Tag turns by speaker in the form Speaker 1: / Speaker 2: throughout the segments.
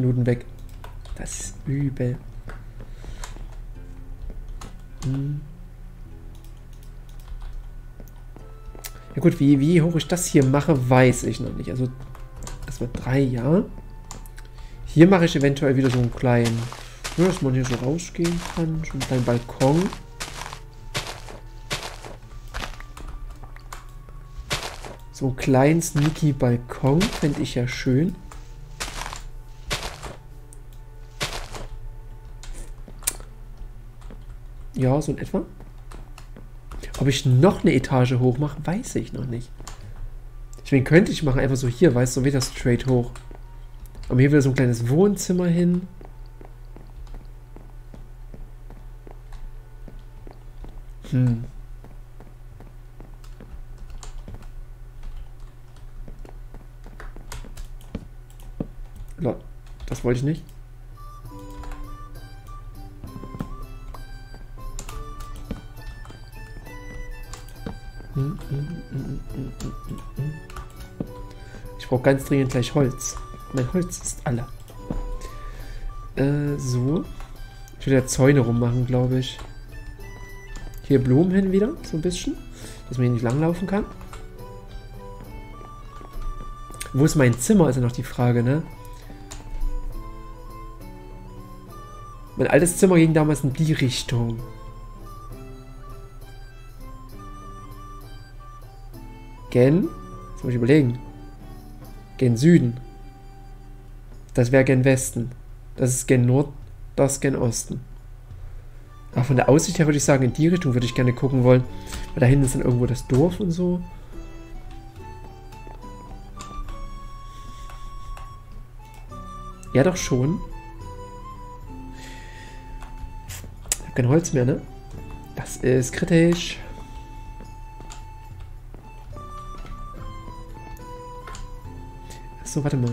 Speaker 1: Minuten weg. Das ist übel. Hm. Ja gut, wie, wie hoch ich das hier mache, weiß ich noch nicht. Also, das wird drei, ja. Hier mache ich eventuell wieder so einen kleinen, ja, dass man hier so rausgehen kann. So einen kleinen Balkon. So einen kleinen sneaky Balkon fände ich ja schön. Ja, so in etwa. Ob ich noch eine Etage hoch mache, weiß ich noch nicht. Deswegen könnte ich machen, einfach so hier, weißt du, so wieder straight hoch. Aber hier wieder so ein kleines Wohnzimmer hin. Hm. Das wollte ich nicht. Ich brauche ganz dringend gleich Holz. Mein Holz ist alle. Äh, so. Ich will ja Zäune rummachen, glaube ich. Hier Blumen hin wieder, so ein bisschen. Dass man hier nicht langlaufen kann. Wo ist mein Zimmer, ist ja noch die Frage, ne? Mein altes Zimmer ging damals in die Richtung. Gen? Jetzt muss ich überlegen. Gen Süden. Das wäre gen Westen. Das ist gen Nord, das gen Osten. Aber von der Aussicht her würde ich sagen, in die Richtung würde ich gerne gucken wollen. Weil da hinten ist dann irgendwo das Dorf und so. Ja, doch schon. kein Holz mehr, ne? Das ist kritisch. So, warte mal.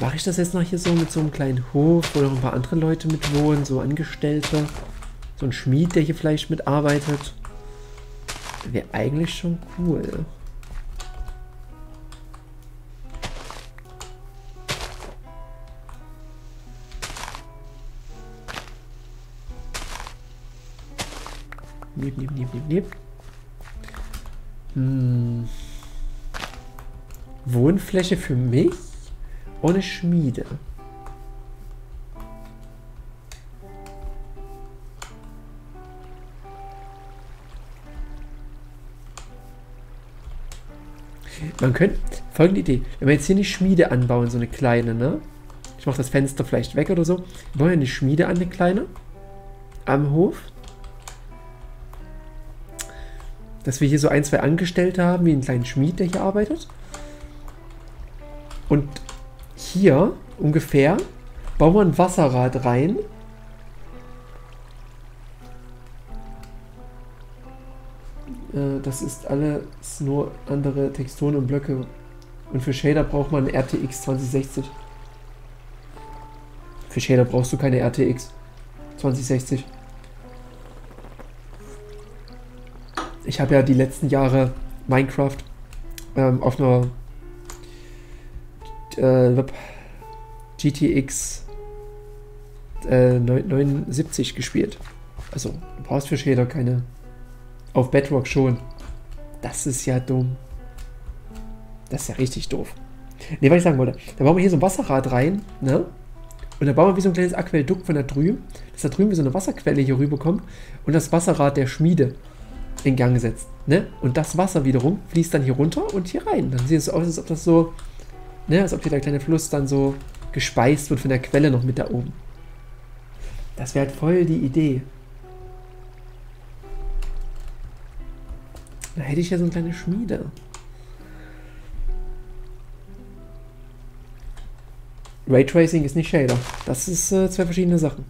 Speaker 1: Mache ich das jetzt noch hier so mit so einem kleinen Hof, wo noch ein paar andere Leute mit wohnen, so Angestellte? So ein Schmied, der hier vielleicht mitarbeitet? Wäre eigentlich schon cool. Nieb, nieb, nieb, nieb, nieb. Hm. Wohnfläche für mich ohne Schmiede. Man könnte, folgende Idee, wenn wir jetzt hier eine Schmiede anbauen, so eine kleine, ne? Ich mache das Fenster vielleicht weg oder so. Wir wollen eine Schmiede an, eine kleine, am Hof. Dass wir hier so ein, zwei Angestellte haben, wie einen kleinen Schmied, der hier arbeitet. Und hier ungefähr bauen wir ein Wasserrad rein. Äh, das ist alles nur andere Texturen und Blöcke. Und für Shader braucht man RTX 2060. Für Shader brauchst du keine RTX 2060. ich habe ja die letzten Jahre Minecraft ähm, auf einer äh, GTX äh, 79 gespielt. Also, du brauchst für Shader keine. Auf Bedrock schon. Das ist ja dumm. Das ist ja richtig doof. Ne, was ich sagen wollte. Da bauen wir hier so ein Wasserrad rein, ne? Und da bauen wir wie so ein kleines Aquädukt von da drüben, dass da drüben wie so eine Wasserquelle hier rüberkommt und das Wasserrad der Schmiede in Gang gesetzt. Ne? Und das Wasser wiederum fließt dann hier runter und hier rein. Dann sieht es aus, als ob das so, ne, als ob hier der kleine Fluss dann so gespeist wird von der Quelle noch mit da oben. Das wäre halt voll die Idee. Da hätte ich ja so eine kleine Schmiede. Raytracing ist nicht Shader. Das ist äh, zwei verschiedene Sachen.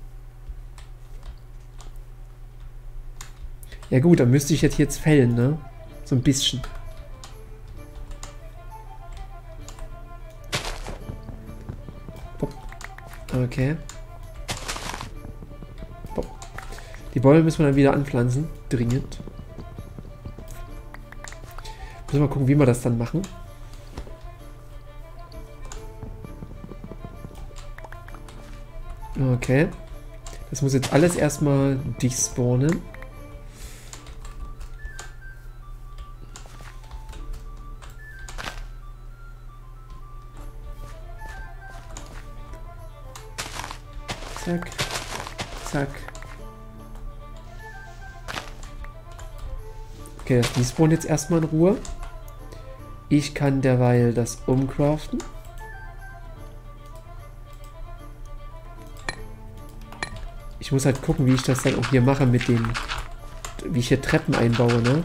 Speaker 1: Ja gut, dann müsste ich jetzt jetzt fällen, ne? So ein bisschen. Okay. Die Bäume müssen wir dann wieder anpflanzen. dringend. Müssen wir mal gucken, wie wir das dann machen. Okay. Das muss jetzt alles erstmal despawnen. Zack. Zack. Okay, das despawnt jetzt erstmal in Ruhe. Ich kann derweil das umcraften. Ich muss halt gucken, wie ich das dann auch hier mache mit den... Wie ich hier Treppen einbaue, ne?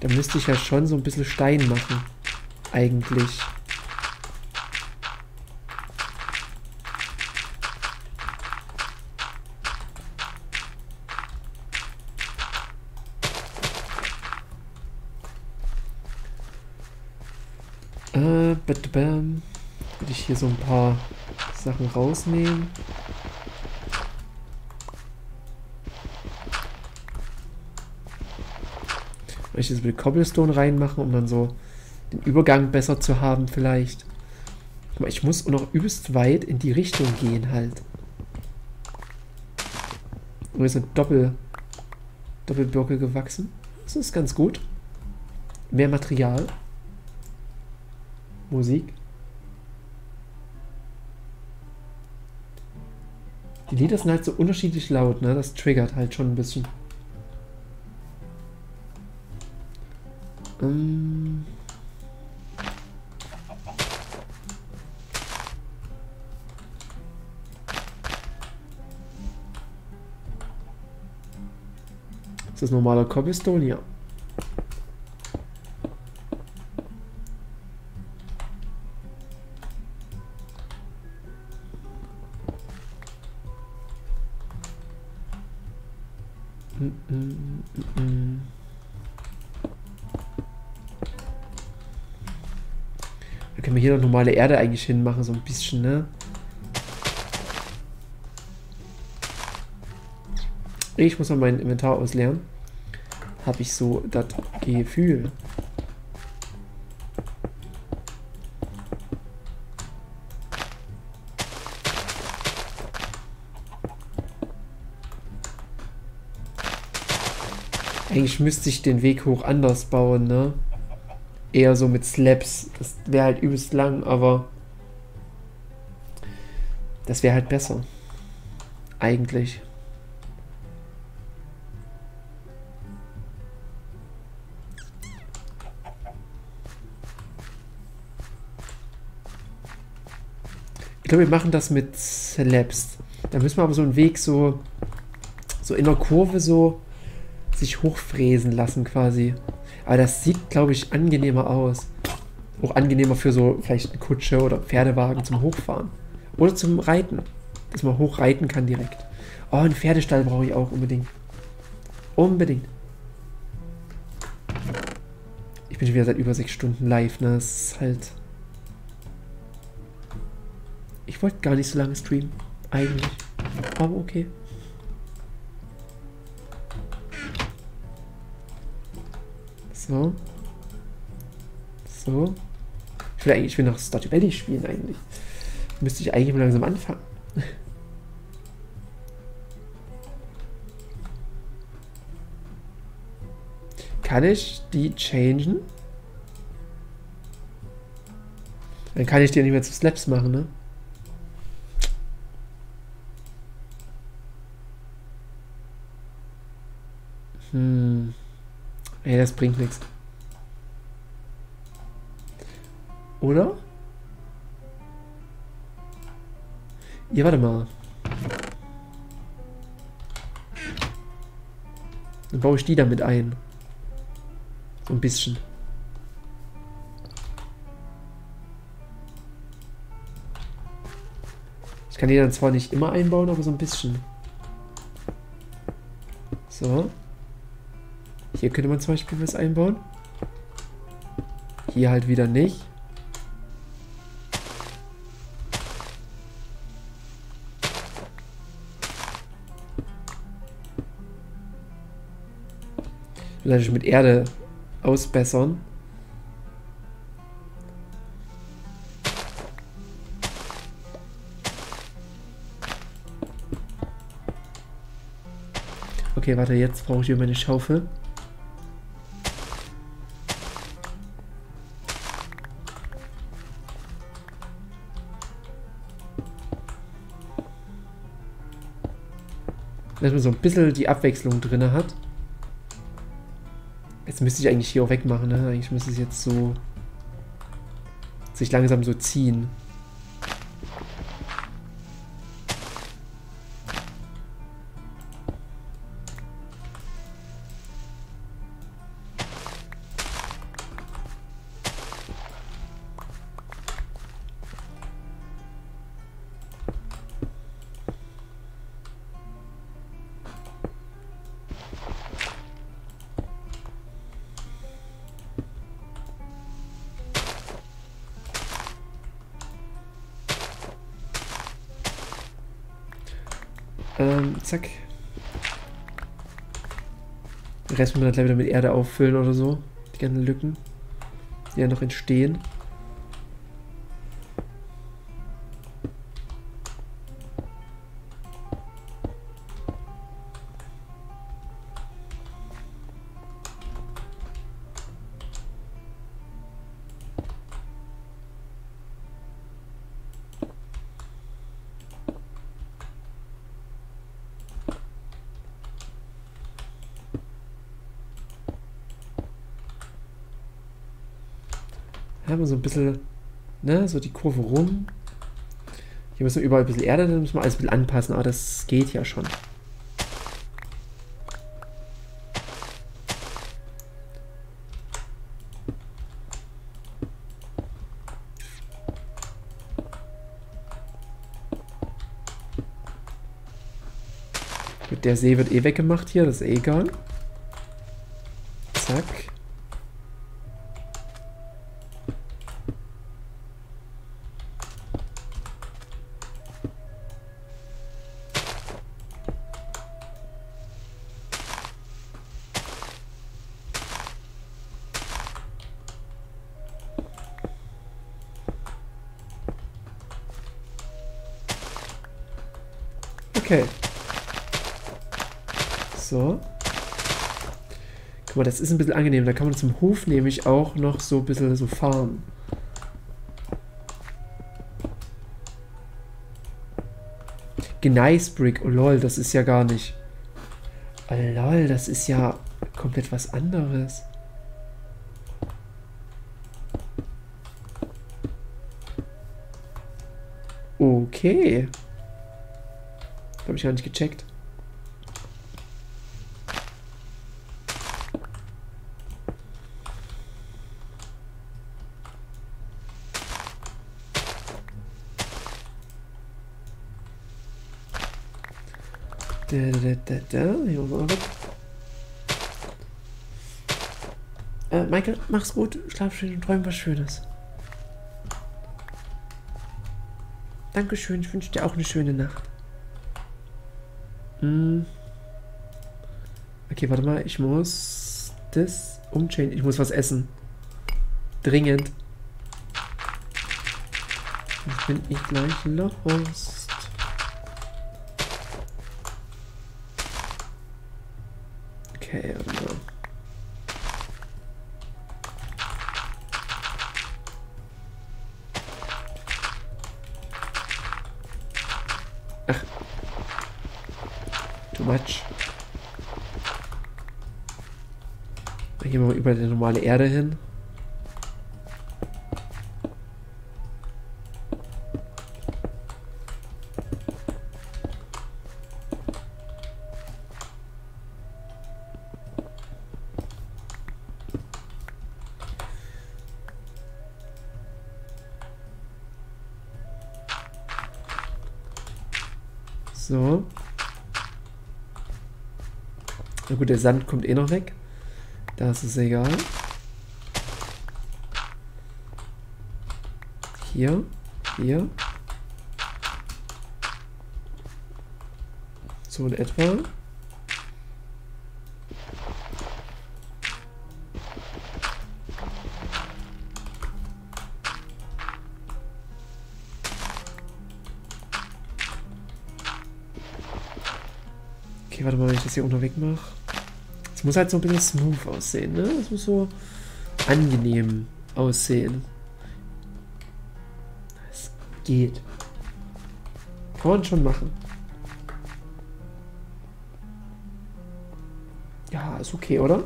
Speaker 1: Da müsste ich ja schon so ein bisschen Stein machen. Eigentlich. Äh, bitte, bam. Würde ich hier so ein paar Sachen rausnehmen. Soll ich jetzt mit Cobblestone reinmachen, um dann so den Übergang besser zu haben vielleicht? Ich muss noch übelst weit in die Richtung gehen halt. Und ist eine Doppel, Doppelbirke gewachsen. Das ist ganz gut. Mehr Material. Musik. Die Lieder sind halt so unterschiedlich laut, ne? Das triggert halt schon ein bisschen. Ähm. Ist das normaler Cobblestone? Ja. Noch normale Erde eigentlich hinmachen, so ein bisschen, ne? Ich muss mal mein Inventar ausleeren. Habe ich so das Gefühl. Eigentlich müsste ich den Weg hoch anders bauen, ne? Eher so mit Slabs. Das wäre halt übelst lang, aber das wäre halt besser. Eigentlich. Ich glaube, wir machen das mit Slabs. Da müssen wir aber so einen Weg so, so in der Kurve so sich hochfräsen lassen quasi. Aber das sieht, glaube ich, angenehmer aus. Auch angenehmer für so vielleicht eine Kutsche oder Pferdewagen zum Hochfahren. Oder zum Reiten. Dass man hochreiten kann direkt. Oh, einen Pferdestall brauche ich auch unbedingt. Unbedingt. Ich bin schon wieder seit über sechs Stunden live, ne? Das ist halt... Ich wollte gar nicht so lange streamen. Eigentlich. Aber okay. So. So. Ich will eigentlich, ich will noch Stardew Valley spielen eigentlich. Müsste ich eigentlich mal langsam anfangen. Kann ich die changen? Dann kann ich die ja nicht mehr zu Slaps machen, ne? Hm. Ey, das bringt nichts. Oder? Ja, warte mal. Dann baue ich die damit ein. So ein bisschen. Ich kann die dann zwar nicht immer einbauen, aber so ein bisschen. So. Hier könnte man zum Beispiel was einbauen. Hier halt wieder nicht. natürlich mit Erde ausbessern. Okay, warte, jetzt brauche ich hier meine Schaufel. Dass man so ein bisschen die Abwechslung drin hat. Jetzt müsste ich eigentlich hier auch wegmachen, ne? Eigentlich müsste es jetzt so sich langsam so ziehen. Zack. Den Rest muss man dann gleich wieder mit Erde auffüllen oder so. Die ganzen Lücken, die ja noch entstehen. Haben wir so ein bisschen, ne, so die Kurve rum. Hier müssen wir überall ein bisschen Erde, dann müssen wir alles ein bisschen anpassen, aber das geht ja schon. der See wird eh weggemacht hier, das ist eh egal. Zack. Okay. So. Guck mal, das ist ein bisschen angenehm. Da kann man zum Hof nämlich auch noch so ein bisschen so fahren. Gneisbrick. Oh lol, das ist ja gar nicht. Oh lol, das ist ja komplett was anderes. Okay. Habe ich gar nicht gecheckt. Da, da. Hier mal weg. Äh, Michael, mach's gut. Schlaf schön und träum was Schönes. Dankeschön. Ich wünsche dir auch eine schöne Nacht. Hm. Okay, warte mal. Ich muss das umchainen. Ich muss was essen. Dringend. Ich bin ich gleich los. Okay, warte mal. much. Über die normale Erde hin. So. Na gut, der Sand kommt eh noch weg. Das ist egal. Hier, hier. So in etwa. Okay, warte mal, wenn ich das hier unterwegs mache. Muss halt so ein bisschen smooth aussehen, ne? Es muss so angenehm aussehen. Es geht. Kann man schon machen. Ja, ist okay, oder?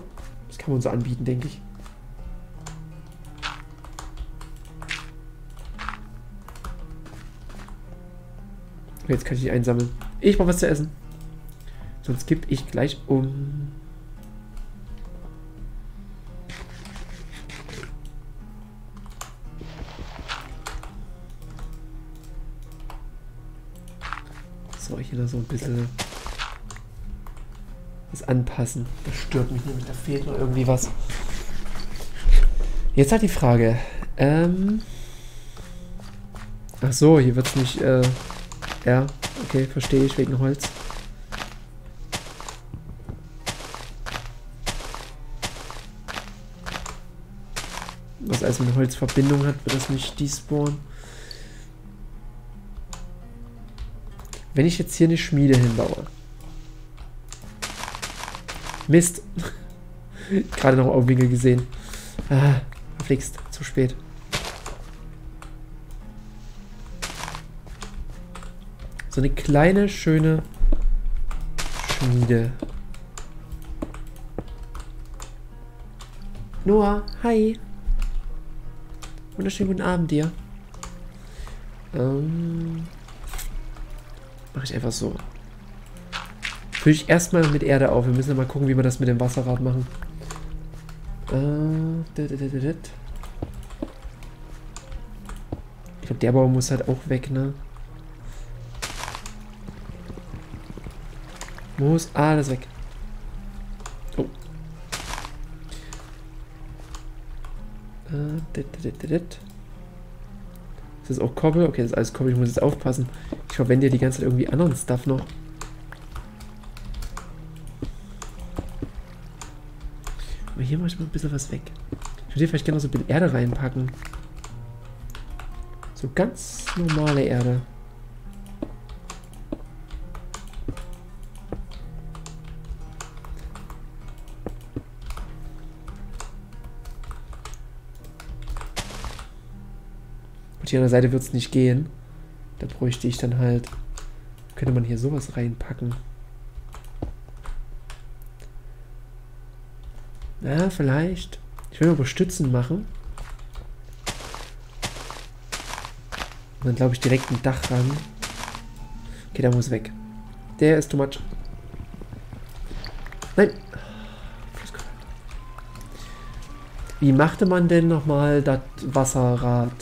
Speaker 1: Das kann man so anbieten, denke ich. Jetzt kann ich die einsammeln. Ich brauche was zu essen. Sonst gebe ich gleich um. So, ich hier so ein bisschen was anpassen. Das stört mich nämlich, da fehlt noch irgendwie was. Jetzt hat die Frage. Ähm Ach so, hier wird es nicht. Äh ja, okay, verstehe ich, wegen Holz. Was alles mit Holz Verbindung hat, wird das nicht despawnen. Wenn ich jetzt hier eine Schmiede hinbaue. Mist. Gerade noch Augenwinkel gesehen. Ah, verflixt. Zu spät. So eine kleine, schöne Schmiede. Noah, hi. Wunderschönen guten Abend dir. Ähm, Mache ich einfach so. Fülle ich erstmal mit Erde auf. Wir müssen mal gucken, wie wir das mit dem Wasserrad machen. Äh, ich glaube, der Baum muss halt auch weg, ne? Muss alles weg. Oh. Äh, ist das auch Koppel? Okay, das ist alles Koppel. Ich muss jetzt aufpassen. Verwende ja die ganze Zeit irgendwie anderen Stuff noch. Aber hier mache ich mal ein bisschen was weg. Ich würde vielleicht gerne noch so ein bisschen Erde reinpacken. So ganz normale Erde. hier an der Seite wird es nicht gehen. Bräuchte ich dann halt... Könnte man hier sowas reinpacken. Ja, vielleicht. Ich will aber Stützen machen. Und dann glaube ich direkt ein Dach ran. Okay, der muss weg. Der ist too much. Nein. Wie machte man denn nochmal das Wasserrad?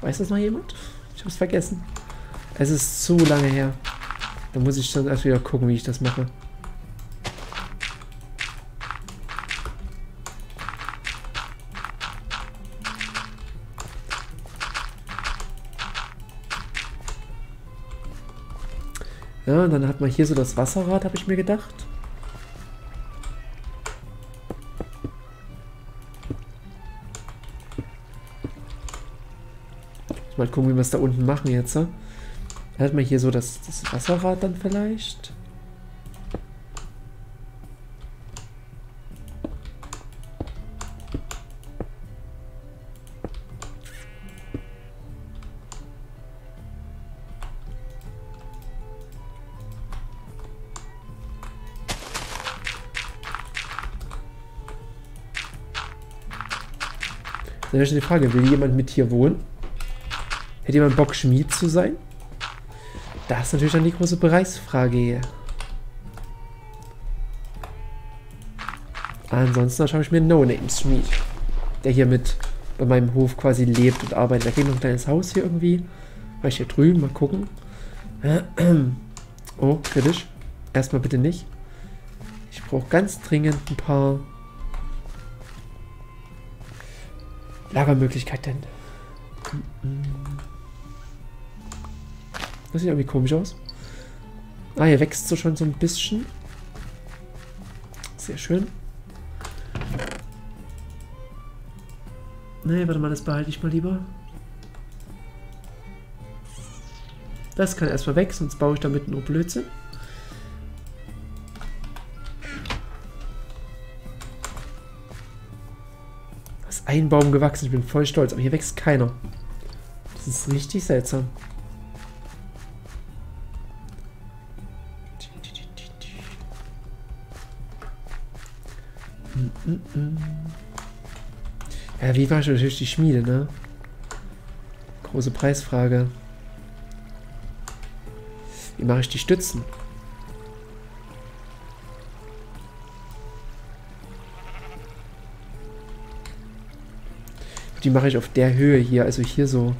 Speaker 1: Weiß das noch jemand? Ich hab's vergessen. Es ist zu lange her. Da muss ich dann erst wieder gucken, wie ich das mache. Ja, und dann hat man hier so das Wasserrad, habe ich mir gedacht. Mal gucken, wie wir es da unten machen jetzt. Dann hat man hier so das, das Wasserrad dann vielleicht. Dann ist die Frage, will jemand mit hier wohnen? Hätte jemand Bock, Schmied zu sein? Das ist natürlich dann die große Preisfrage hier. Ansonsten schaue ich mir No-Names Schmied, der hier mit bei meinem Hof quasi lebt und arbeitet. Da geht noch ein kleines Haus hier irgendwie. War ich hier drüben, mal gucken. Oh, kritisch. Erstmal bitte nicht. Ich brauche ganz dringend ein paar Lagermöglichkeiten. Das sieht irgendwie komisch aus. Ah, hier wächst so schon so ein bisschen. Sehr schön. Nee, warte mal, das behalte ich mal lieber. Das kann erstmal weg, sonst baue ich damit nur Blödsinn. Das ist ein Baum gewachsen, ich bin voll stolz, aber hier wächst keiner. Das ist richtig seltsam. Ja, wie war schon natürlich die Schmiede, ne? Große Preisfrage. Wie mache ich die Stützen? Die mache ich auf der Höhe hier, also hier so.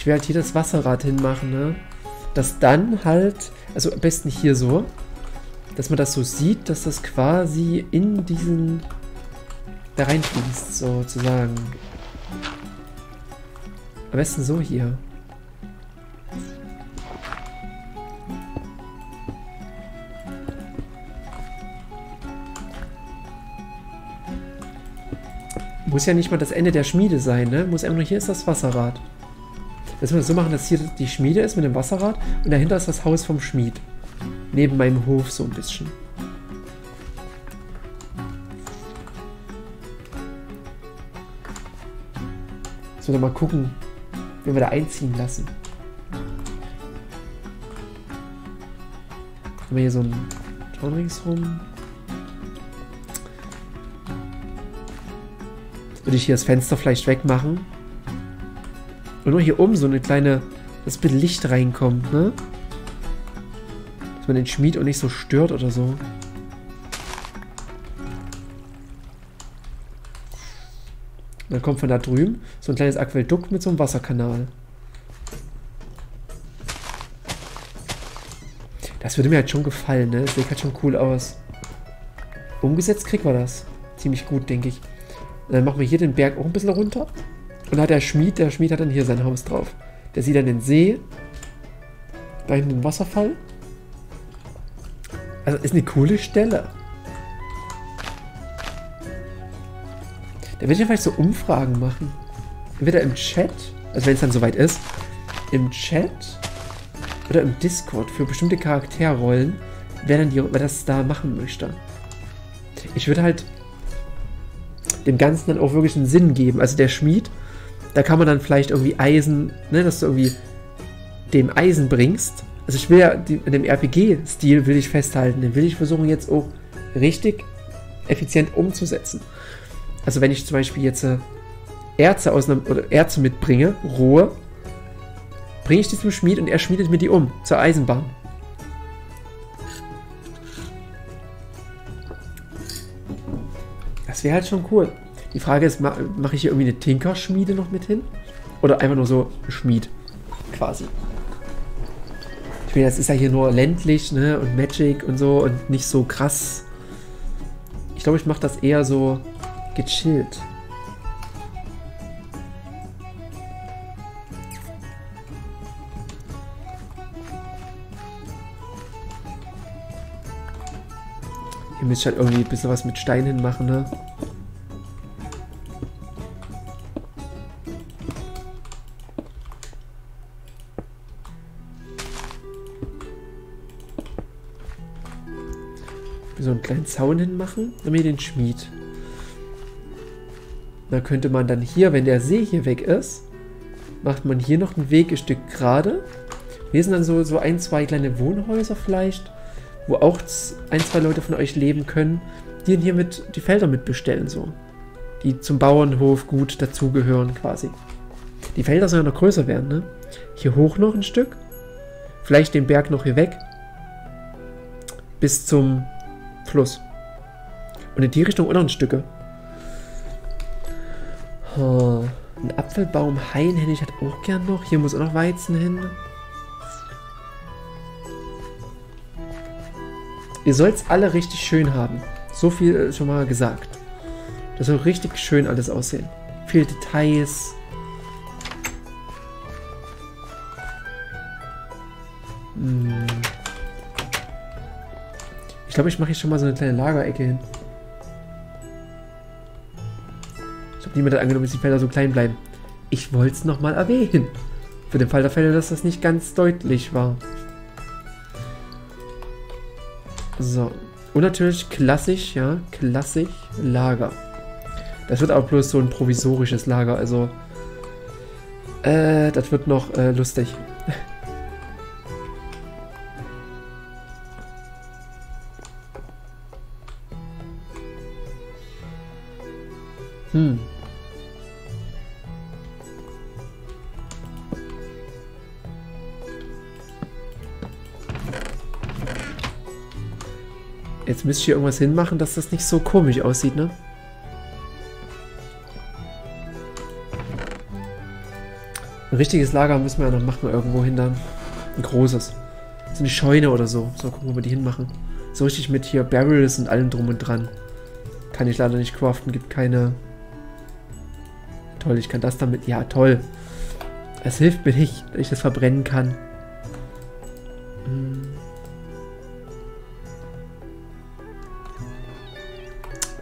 Speaker 1: Ich will halt hier das Wasserrad hinmachen, ne? Dass dann halt, also am besten hier so, dass man das so sieht, dass das quasi in diesen da reinfließt, sozusagen. Am besten so hier. Muss ja nicht mal das Ende der Schmiede sein, ne? Muss einfach nur hier ist das Wasserrad. Dass wir das so machen, dass hier die Schmiede ist mit dem Wasserrad und dahinter ist das Haus vom Schmied. Neben meinem Hof so ein bisschen. So, dann mal gucken, wenn wir da einziehen lassen. Haben wir hier so einen Zaun ringsrum. Würde ich hier das Fenster vielleicht wegmachen. Und nur hier oben so eine kleine, dass ein bisschen Licht reinkommt, ne? Dass man den Schmied auch nicht so stört oder so. dann kommt von da drüben so ein kleines Aquädukt mit so einem Wasserkanal. Das würde mir halt schon gefallen, ne? Das sieht halt schon cool aus. Umgesetzt kriegt man das. Ziemlich gut, denke ich. Und dann machen wir hier den Berg auch ein bisschen runter. Und da hat der Schmied, der Schmied hat dann hier sein Haus drauf. Der sieht dann den See. Da hinten den Wasserfall. Also ist eine coole Stelle. Da würde ich vielleicht so Umfragen machen. Entweder im Chat, also wenn es dann soweit ist, im Chat oder im Discord für bestimmte Charakterrollen, wer dann die, wer das da machen möchte. Ich würde halt dem Ganzen dann auch wirklich einen Sinn geben. Also der Schmied da kann man dann vielleicht irgendwie Eisen, ne, dass du irgendwie dem Eisen bringst. Also ich will ja, die, in dem RPG-Stil will ich festhalten, den will ich versuchen jetzt auch richtig effizient umzusetzen. Also wenn ich zum Beispiel jetzt äh, Erze aus einem, oder Erze mitbringe, rohe, bringe ich die zum Schmied und er schmiedet mir die um zur Eisenbahn. Das wäre halt schon cool. Die Frage ist, mache mach ich hier irgendwie eine Tinkerschmiede noch mit hin? Oder einfach nur so Schmied, quasi. Ich meine, das ist ja hier nur ländlich, ne? Und Magic und so und nicht so krass. Ich glaube, ich mache das eher so gechillt. Hier müsste ich halt irgendwie ein bisschen was mit Stein hinmachen, ne? Kleinen Zaun hinmachen, dann wir den Schmied. Da könnte man dann hier, wenn der See hier weg ist, macht man hier noch einen Weg ein Stück gerade. Hier sind dann so, so ein, zwei kleine Wohnhäuser vielleicht, wo auch ein, zwei Leute von euch leben können, die hier mit die Felder mitbestellen so. Die zum Bauernhof gut dazugehören quasi. Die Felder sollen ja noch größer werden, ne? Hier hoch noch ein Stück. Vielleicht den Berg noch hier weg. Bis zum Fluss. Und in die Richtung auch noch ein Stücke. Oh, ein Apfelbaum Hain hätte ich halt auch gern noch. Hier muss auch noch Weizen hin. Ihr sollt es alle richtig schön haben. So viel schon mal gesagt. Das soll richtig schön alles aussehen. Viele Details. Ich glaube, ich mache hier schon mal so eine kleine Lagerecke hin. Ich habe niemand angenommen, dass die Felder so klein bleiben. Ich wollte es nochmal erwähnen. Für den Fall der Fälle, dass das nicht ganz deutlich war. So. Und natürlich klassisch, ja, klassisch Lager. Das wird aber bloß so ein provisorisches Lager, also äh, das wird noch äh, lustig. Hm. Jetzt müsste ich hier irgendwas hinmachen, dass das nicht so komisch aussieht, ne? Ein richtiges Lager müssen wir ja noch machen irgendwo hin dann. Ein großes. So eine Scheune oder so. So, gucken, wo wir die hinmachen. So richtig mit hier Barrels und allem drum und dran. Kann ich leider nicht craften, gibt keine... Toll, ich kann das damit... Ja, toll. Es hilft mir nicht, dass ich das verbrennen kann. Hm.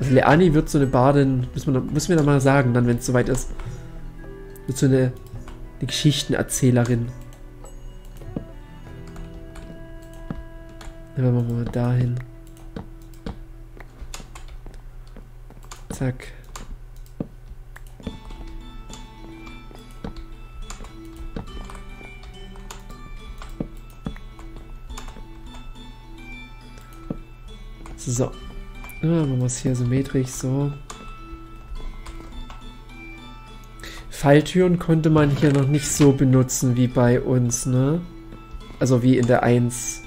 Speaker 1: Also Leani wird so eine Badin, müssen wir, müssen wir dann mal sagen, dann, wenn es soweit ist. Wird so eine die Geschichtenerzählerin. Machen wir mal dahin. Zack. So. Ja, machen wir es hier symmetrisch so. Falltüren konnte man hier noch nicht so benutzen wie bei uns, ne? Also wie in der 1.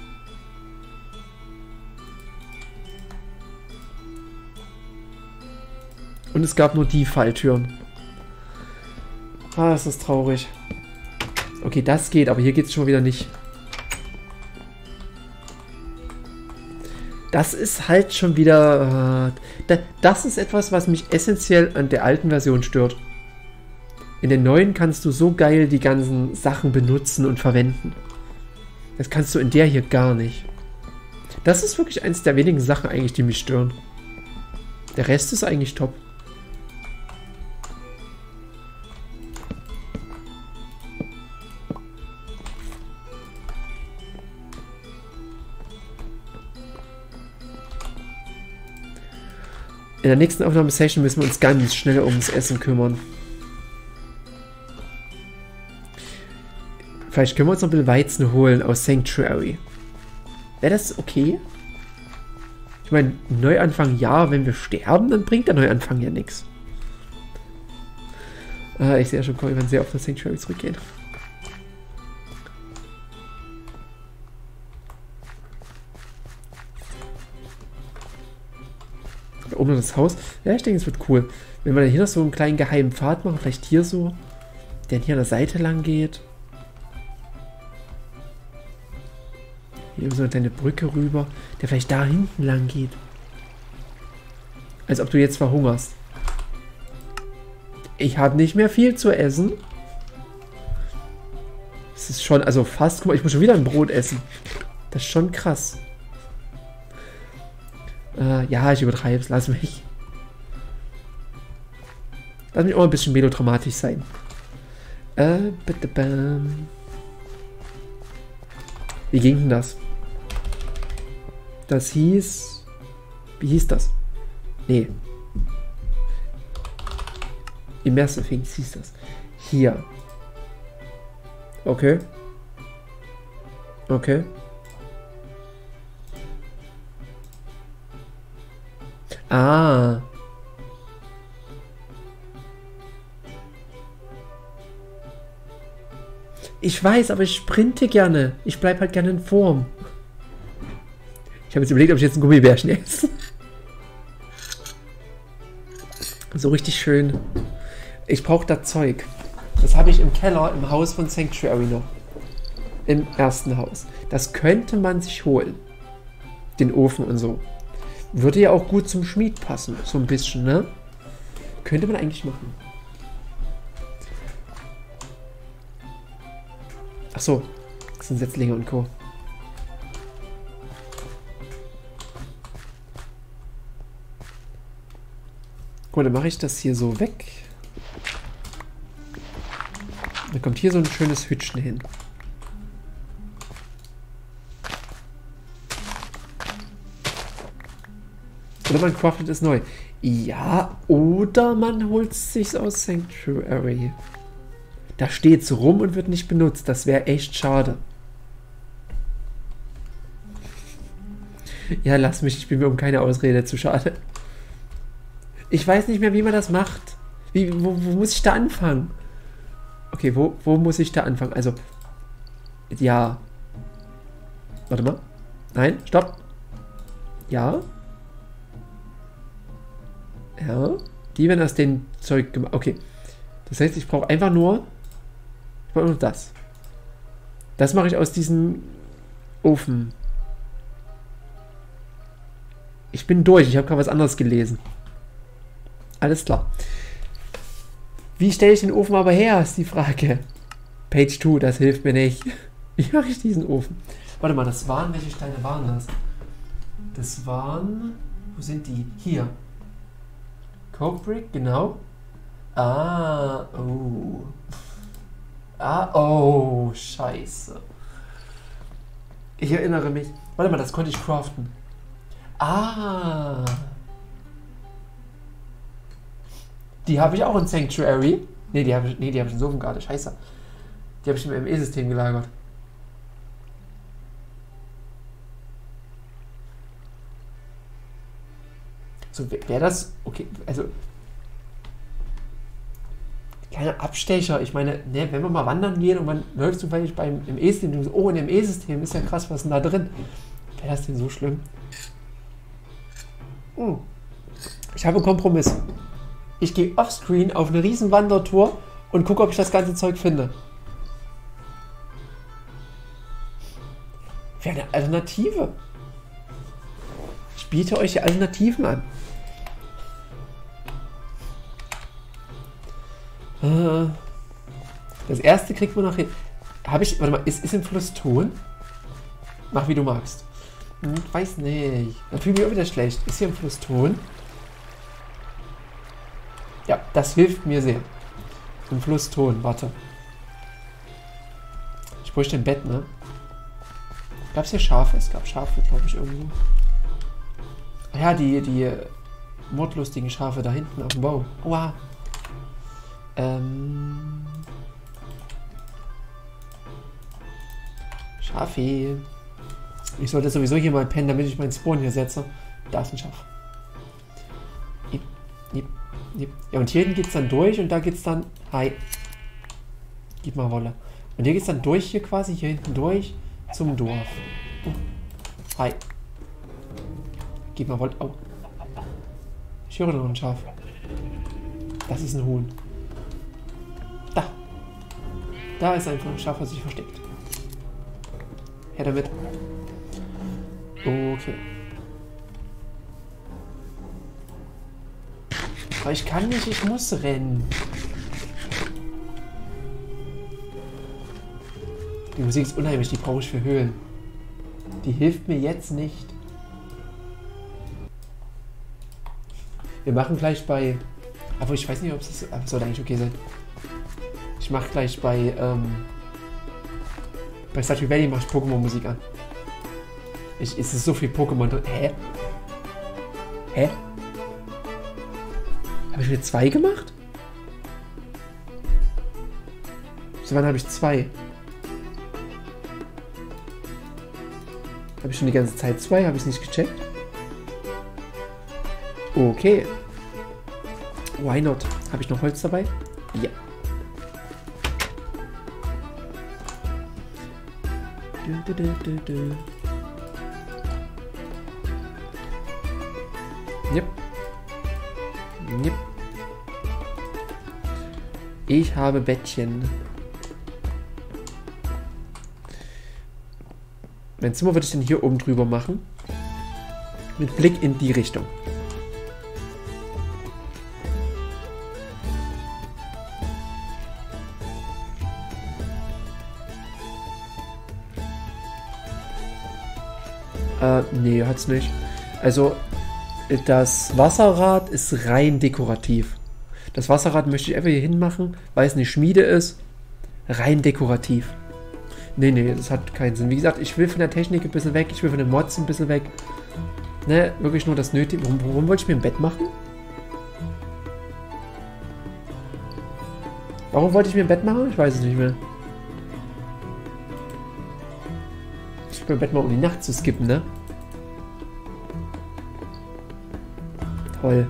Speaker 1: Und es gab nur die Falltüren. Ah, das ist traurig. Okay, das geht, aber hier geht es schon wieder nicht. Das ist halt schon wieder... Äh, das ist etwas, was mich essentiell an der alten Version stört. In den neuen kannst du so geil die ganzen Sachen benutzen und verwenden. Das kannst du in der hier gar nicht. Das ist wirklich eins der wenigen Sachen eigentlich, die mich stören. Der Rest ist eigentlich top. In der nächsten Aufnahmesession müssen wir uns ganz schnell ums Essen kümmern. Vielleicht können wir uns noch ein bisschen Weizen holen aus Sanctuary. Wäre das okay? Ich meine, Neuanfang ja, wenn wir sterben, dann bringt der Neuanfang ja nichts. Ah, ich sehe ja schon, wir werden sehr auf das Sanctuary zurückgehen. Oben das Haus. Ja, ich denke, es wird cool. Wenn wir dann hier noch so einen kleinen geheimen Pfad machen, vielleicht hier so, der hier an der Seite lang geht. Hier so eine kleine Brücke rüber, der vielleicht da hinten lang geht. Als ob du jetzt verhungerst. Ich habe nicht mehr viel zu essen. Das ist schon, also fast, guck mal, ich muss schon wieder ein Brot essen. Das ist schon krass. Äh, ja, ich übertreibe es, lass mich. Lass mich auch ein bisschen melodramatisch sein. Äh, bitte, bam. Wie ging denn das? Das hieß. Wie hieß das? Nee. Immersive Things hieß das. Hier. Okay. Okay. Ah. Ich weiß, aber ich sprinte gerne. Ich bleibe halt gerne in Form. Ich habe jetzt überlegt, ob ich jetzt ein Gummibärchen esse. So richtig schön. Ich brauche das Zeug. Das habe ich im Keller im Haus von Sanctuary noch. Im ersten Haus. Das könnte man sich holen. Den Ofen und so. Würde ja auch gut zum Schmied passen, so ein bisschen, ne? Könnte man eigentlich machen. Ach so, das sind Setzlinge und Co. Gut, dann mache ich das hier so weg. Dann kommt hier so ein schönes Hütchen hin. Oder man craftet es neu. Ja, oder man holt es sich aus Sanctuary. Da steht es rum und wird nicht benutzt. Das wäre echt schade. Ja, lass mich, ich bin mir um keine Ausrede zu schade. Ich weiß nicht mehr, wie man das macht. Wie, wo, wo muss ich da anfangen? Okay, wo, wo muss ich da anfangen? Also, ja. Warte mal. Nein, stopp. Ja. Ja. Die werden aus dem Zeug gemacht. Okay. Das heißt, ich brauche einfach nur. Ich brauche nur das. Das mache ich aus diesem Ofen. Ich bin durch. Ich habe gerade was anderes gelesen. Alles klar. Wie stelle ich den Ofen aber her, ist die Frage. Page 2, das hilft mir nicht. Wie mache ich diesen Ofen? Warte mal, das waren, welche Steine waren das? Das waren, wo sind die? Hier. Coke Brick, genau. Ah, oh. Ah, oh, scheiße. Ich erinnere mich. Warte mal, das konnte ich craften. Ah. Die habe ich auch in Sanctuary. Ne, die habe ich, nee, die hab ich in Sofengarde. Scheiße. Die habe ich im ME-System gelagert. So, wäre das. Okay, also. Keine Abstecher. Ich meine, ne, wenn man mal wandern geht und man läuft zufällig beim im E-System, oh, in dem E-System ist ja krass, was ist denn da drin? Wäre das denn so schlimm? Hm. Ich habe einen Kompromiss. Ich gehe offscreen auf eine riesen Wandertour und gucke, ob ich das ganze Zeug finde. Wäre eine Alternative. Ich biete euch Alternativen an. Das erste kriegt man noch hin. Habe ich. Warte mal, ist, ist im Fluss Ton? Mach wie du magst. Hm, weiß nicht. Dann fühle ich mich auch wieder schlecht. Ist hier im Fluss Ton? Ja, das hilft mir sehr. Im Fluss Ton, warte. Ich bräuchte ein Bett, ne? Gab es hier Schafe? Es gab Schafe, glaube ich, irgendwo. Ja, die, die mordlustigen Schafe da hinten auf dem Bau. Oha. Ähm. Schafe. Ich sollte sowieso hier mal pennen, damit ich meinen Spawn hier setze. Da ist ein Schaf. Ja, und hier hinten geht es dann durch und da geht es dann. Hi. Gib mal Wolle. Und hier geht es dann durch hier quasi, hier hinten durch zum Dorf. Oh. Hi. Gib mal Wolle. Oh. Ich höre noch ein Schaf. Das ist ein Huhn. Da. Ist einfach ein Schaf, was sich versteckt. Her damit. Okay. Aber ich kann nicht, ich muss rennen. Die Musik ist unheimlich, die brauche ich für Höhlen. Die hilft mir jetzt nicht. Wir machen gleich bei... Aber ich weiß nicht, ob es... Das soll eigentlich okay sein. Ich mache gleich bei... Ähm, bei Stardew Valley mache ich Pokémon-Musik an. Ich, es ist so viel Pokémon drin. Hä? Hä? Habe ich mir zwei gemacht? So wann habe ich zwei? Habe ich schon die ganze Zeit zwei? Habe ich nicht gecheckt? Okay. Why not? Habe ich noch Holz dabei? Ja. Du, du, du, Yep. Yep. Ich habe Bettchen. Mein Zimmer würde ich dann hier oben drüber machen. Mit Blick in die Richtung. Nee, hat's nicht. Also, das Wasserrad ist rein dekorativ. Das Wasserrad möchte ich einfach hier hinmachen, weil es eine Schmiede ist. Rein dekorativ. Nee, nee, das hat keinen Sinn. Wie gesagt, ich will von der Technik ein bisschen weg, ich will von den Mods ein bisschen weg. Ne, wirklich nur das Nötige. Warum, warum wollte ich mir ein Bett machen? Warum wollte ich mir ein Bett machen? Ich weiß es nicht mehr. Ich will mein Bett mal um die Nacht zu skippen, ne? Toll.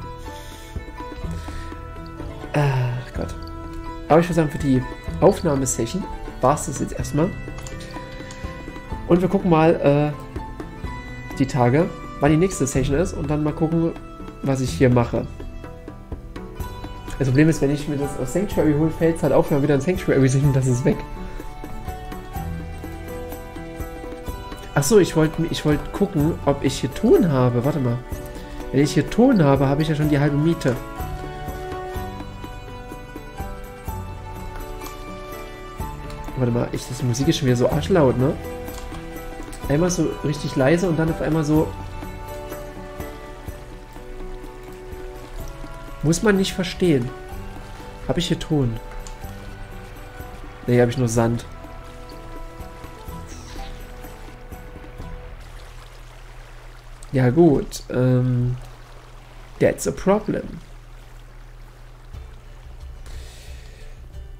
Speaker 1: Ach Gott. Aber ich würde sagen, für die Aufnahmesession war es das jetzt erstmal. Und wir gucken mal äh, die Tage, wann die nächste Session ist und dann mal gucken, was ich hier mache. Das Problem ist, wenn ich mir das aus Sanctuary hole, fällt es halt auf, wenn wir wieder ein Sanctuary sind, das ist weg. Achso, ich wollte ich wollt gucken, ob ich hier Ton habe. Warte mal. Wenn ich hier Ton habe, habe ich ja schon die halbe Miete. Warte mal, ich, das Musik ist schon wieder so arschlaut, ne? Einmal so richtig leise und dann auf einmal so... Muss man nicht verstehen. Habe ich hier Ton? Ne, habe ich nur Sand. Ja gut, ähm... That's a problem.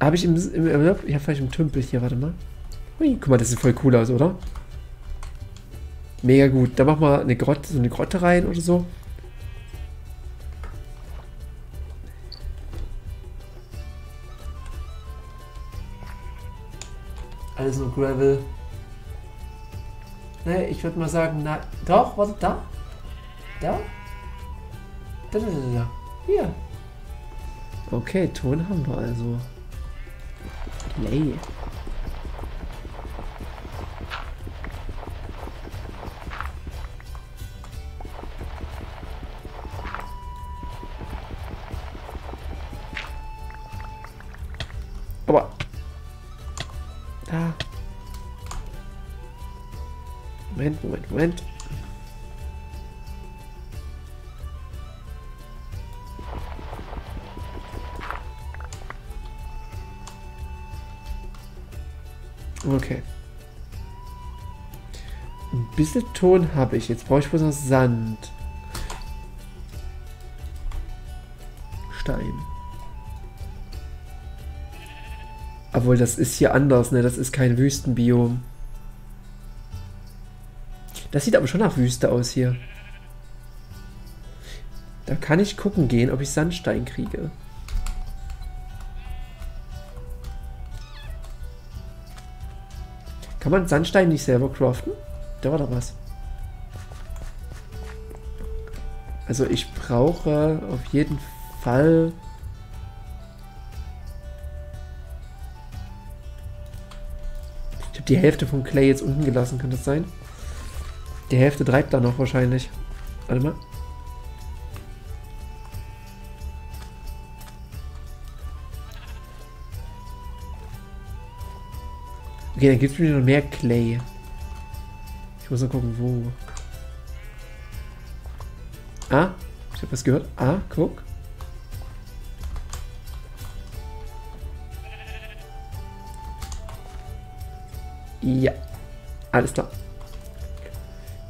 Speaker 1: Habe ich im, im, im, ja, vielleicht im Tümpel hier, warte mal. Hui, guck mal, das sieht voll cool aus, oder? Mega gut. Da machen wir eine Grotte, so eine Grotte rein oder so. Alles nur Gravel. Ne, ich würde mal sagen, na, doch, warte, da? Da? Da, da, da, da. Hier. Okay, Ton haben wir also. Play. Moment. Okay. Ein bisschen Ton habe ich. Jetzt brauche ich bloß noch Sand. Stein. Obwohl, das ist hier anders, ne? Das ist kein Wüstenbiom. Das sieht aber schon nach Wüste aus hier. Da kann ich gucken gehen, ob ich Sandstein kriege. Kann man Sandstein nicht selber craften? Da war doch was. Also ich brauche auf jeden Fall... Ich habe die Hälfte vom Clay jetzt unten gelassen, kann das sein? Die Hälfte treibt da noch wahrscheinlich. Warte mal. Okay, dann gibt es noch mehr Clay. Ich muss mal gucken, wo. Ah, ich habe was gehört. Ah, guck. Ja, alles klar.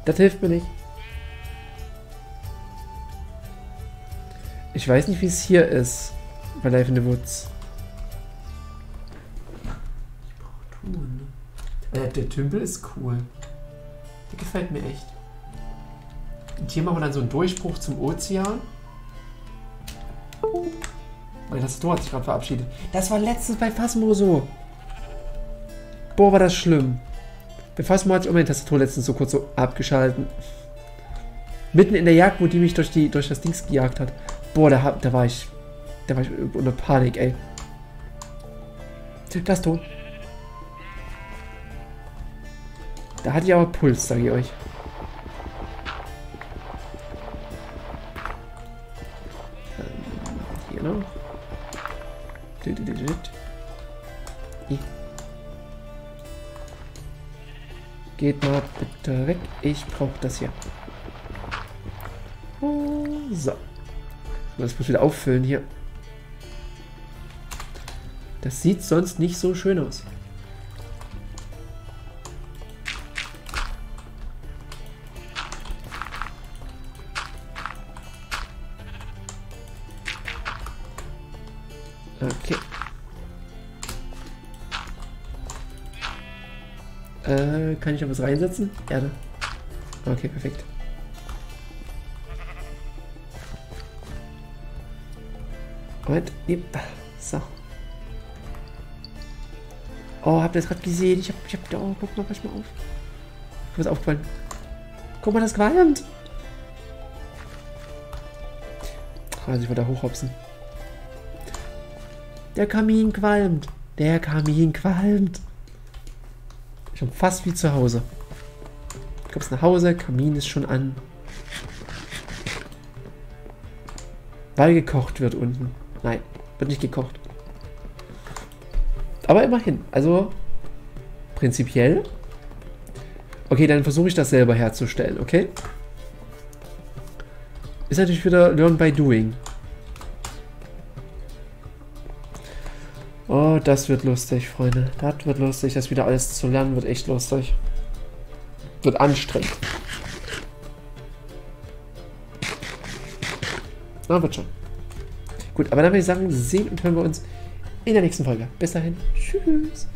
Speaker 1: Das hilft mir nicht. Ich weiß nicht, wie es hier ist. Bei Life in the Woods. Äh, der Tümpel ist cool. Der gefällt mir echt. Und hier machen wir dann so einen Durchbruch zum Ozean. Weil das Tor hat sich gerade verabschiedet. Das war letztens bei Phasmo so. Boah, war das schlimm. Phasmo hatte ich auch meine Tastatur letztens so kurz so abgeschalten. Mitten in der Jagd, wo die mich durch, die, durch das Dings gejagt hat. Boah, da, da war ich. Da war ich unter Panik, ey. Das Ton. Da hatte ich aber Puls, sage ich euch. Geht mal bitte weg. Ich brauche das hier. Oh. So. Das muss wieder auffüllen hier. Das sieht sonst nicht so schön aus. Äh, kann ich da was reinsetzen? Erde. Okay, perfekt. Und, so. Oh, habt ihr das gerade gesehen? Ich hab, ich hab, oh, guck mal, pass mal auf. Was aufgefallen? Guck mal, das qualmt. Also ich wollte da hochhopsen. Der Kamin qualmt. Der Kamin qualmt. Schon fast wie zu Hause. Kommst nach Hause, Kamin ist schon an. Weil gekocht wird unten. Nein, wird nicht gekocht. Aber immerhin. Also, prinzipiell. Okay, dann versuche ich das selber herzustellen, okay? Ist natürlich wieder Learn by Doing. Das wird lustig, Freunde. Das wird lustig. Das wieder alles zu lernen wird echt lustig. Wird anstrengend. Na, wird schon. Gut, aber dann würde ich sagen, sehen und hören wir uns in der nächsten Folge. Bis dahin. Tschüss.